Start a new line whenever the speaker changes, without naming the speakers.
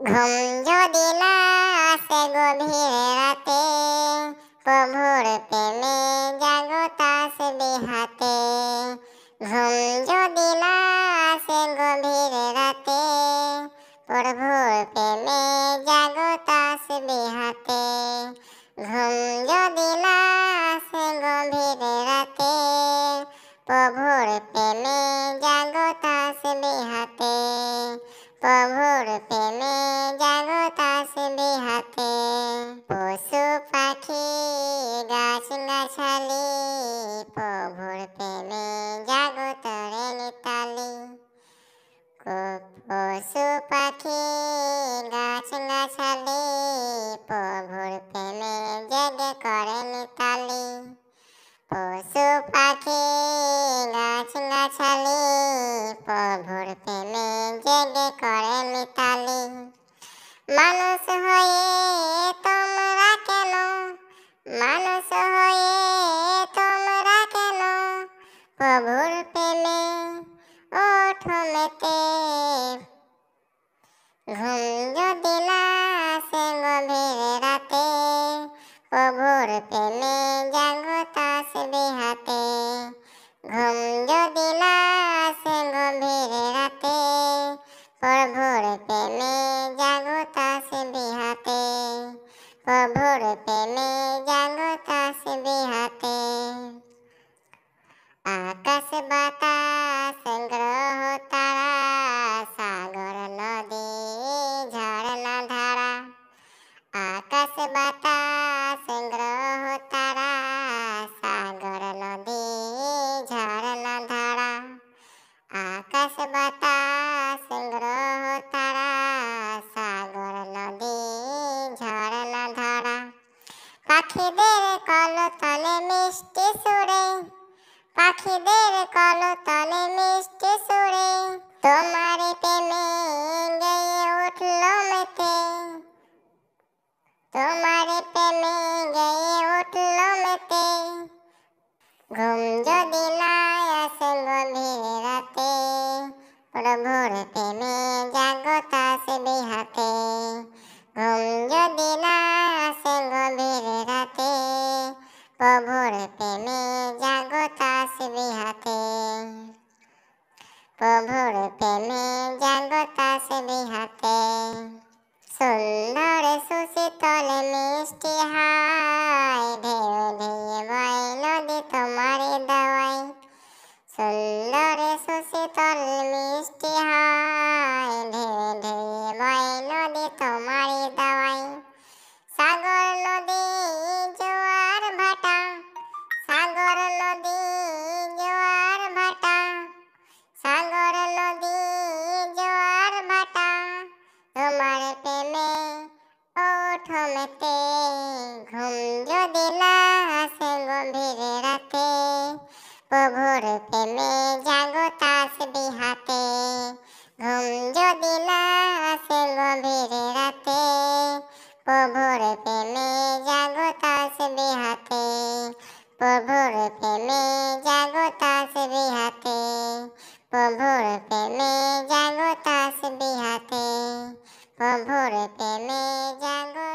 घुम जो दिला से गोभीर राते पभोर पे ले जागो तास बिहाते। घुम जो दिला से गोभीर राते पभोर पे ले जागो तास बिहाते। घुम जो दिला से गोभीर राते पभोर पे ले बिहाते। প্রভুর প্রেমে জাগো তাসবি হাতে পশু পাখি গাছ গাছালি প্রভুর প্রেমে জাগো তরে নিতালি পশু পাখি গাছ গাছালি প্রভুর প্রেমে জেগে করে নিতালি পশু পাখি গাছ গাছালি প্রভুর প্রেমে জেগে করে মিতালি। মানুষ হয়ে তোমরা কেন? মানুষ হয়ে তোমরা কেন? প্রভুর প্রেমে ওঠো মেতে। ঘুম যদি না আসে গভীর রাতে, প্রভুর প্রেমে अंधेरे राते और भोर पे मैं जागोता से बिहाते। और भोर पे मैं जागोता से बिहाते। आकाश बतास ग्रह तारा, सागर नदी, झाड़ ना धारा। आकाश बता পাখিদের কলতলে মিষ্টি সুরে, পাখিদের কলতলে মিষ্টি সুরে। তোমার প্রেমে গেয়ে উঠল মেতে, তোমার প্রেমে গেয়ে উঠল মেতে। ঘুম যদি না আসে গভীর রাতে, প্রভুর প্রেমে জাগো তাসবি হাতে। ঘুম যদি না প্রভুর প্রেমে জাগো তাসবি হাতে সুন্দর সুশীতল মিষ্টি হাই ঢেউ ঢেউ বয় নদী তোমার দাওয়াই সুন্দর সুশীতল মিষ্টি হাই ঢেউ ঢেউ বয় নদী তোমার দাওয়াই যদি না আসে গভীর রাতে, প্রভুর প্রেমে জাগো তাসবি হাতে, প্রভুর প্রেমে জাগো তাসবি হাতে, প্রভুর প্রেমে জাগো তাসবি হাতে, প্রভুর প্রেমে জাগো